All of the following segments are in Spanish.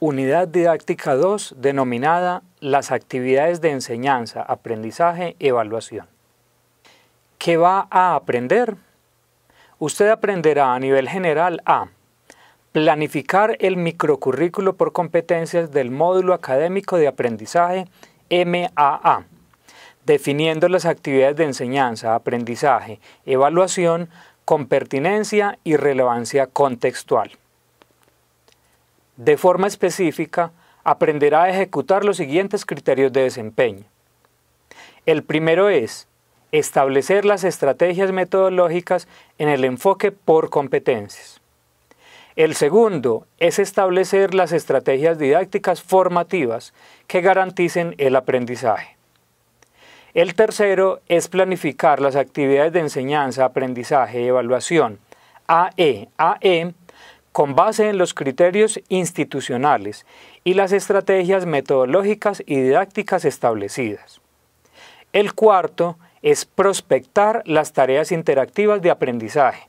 Unidad didáctica 2 denominada Las actividades de enseñanza, aprendizaje, evaluación. ¿Qué va a aprender? Usted aprenderá a nivel general a planificar el microcurrículo por competencias del módulo académico de aprendizaje MAA, definiendo las actividades de enseñanza, aprendizaje, evaluación con pertinencia y relevancia contextual. De forma específica, aprenderá a ejecutar los siguientes criterios de desempeño. El primero es establecer las estrategias metodológicas en el enfoque por competencias. El segundo es establecer las estrategias didácticas formativas que garanticen el aprendizaje. El tercero es planificar las actividades de enseñanza, aprendizaje y evaluación AE, AE con base en los criterios institucionales y las estrategias metodológicas y didácticas establecidas. El cuarto es prospectar las tareas interactivas de aprendizaje,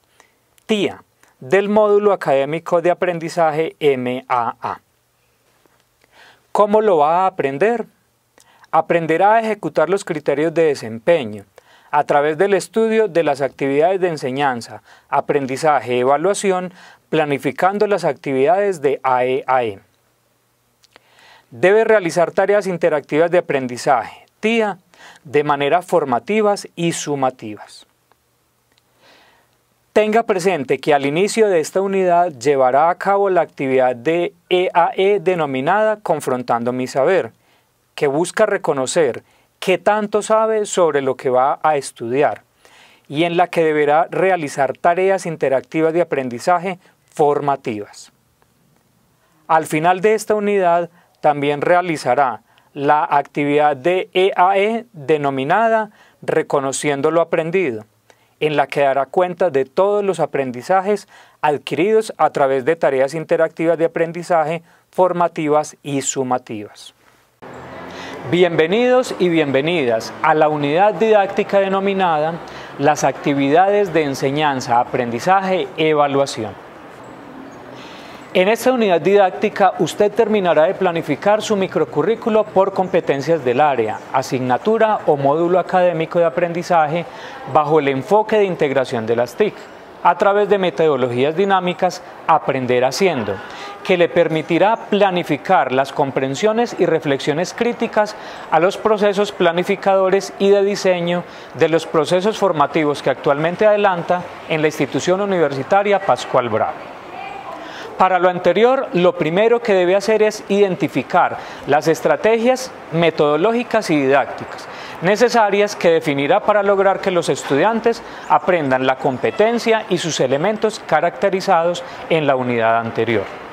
TIA, del módulo académico de aprendizaje MAA. ¿Cómo lo va a aprender? Aprenderá a ejecutar los criterios de desempeño a través del estudio de las actividades de enseñanza, aprendizaje y evaluación planificando las actividades de AEAE. E. Debe realizar tareas interactivas de aprendizaje, TIA, de manera formativas y sumativas. Tenga presente que al inicio de esta unidad llevará a cabo la actividad de EAE e denominada Confrontando mi saber, que busca reconocer qué tanto sabe sobre lo que va a estudiar y en la que deberá realizar tareas interactivas de aprendizaje formativas. Al final de esta unidad también realizará la actividad de EAE e denominada Reconociendo lo aprendido, en la que dará cuenta de todos los aprendizajes adquiridos a través de tareas interactivas de aprendizaje formativas y sumativas. Bienvenidos y bienvenidas a la unidad didáctica denominada Las actividades de enseñanza, aprendizaje, evaluación. En esta unidad didáctica usted terminará de planificar su microcurrículo por competencias del área, asignatura o módulo académico de aprendizaje bajo el enfoque de integración de las TIC a través de metodologías dinámicas Aprender Haciendo, que le permitirá planificar las comprensiones y reflexiones críticas a los procesos planificadores y de diseño de los procesos formativos que actualmente adelanta en la institución universitaria Pascual Bravo. Para lo anterior, lo primero que debe hacer es identificar las estrategias metodológicas y didácticas necesarias que definirá para lograr que los estudiantes aprendan la competencia y sus elementos caracterizados en la unidad anterior.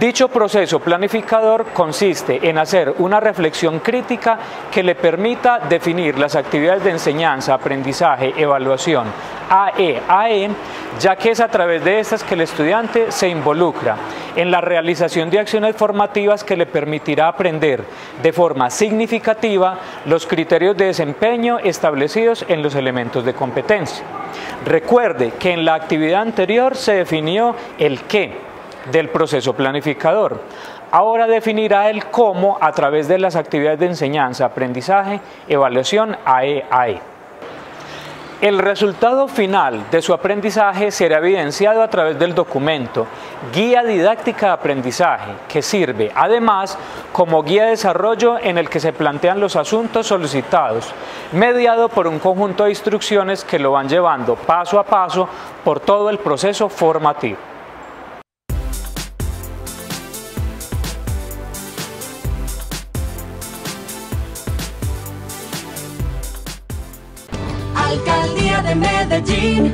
Dicho proceso planificador consiste en hacer una reflexión crítica que le permita definir las actividades de enseñanza, aprendizaje, evaluación AE, AE, ya que es a través de estas que el estudiante se involucra en la realización de acciones formativas que le permitirá aprender de forma significativa los criterios de desempeño establecidos en los elementos de competencia. Recuerde que en la actividad anterior se definió el qué, del proceso planificador. Ahora definirá el cómo a través de las actividades de enseñanza, aprendizaje, evaluación AE-AE. E. El resultado final de su aprendizaje será evidenciado a través del documento Guía Didáctica de Aprendizaje, que sirve además como guía de desarrollo en el que se plantean los asuntos solicitados, mediado por un conjunto de instrucciones que lo van llevando paso a paso por todo el proceso formativo. Alcaldía de Medellín,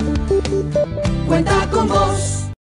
cuenta con vos.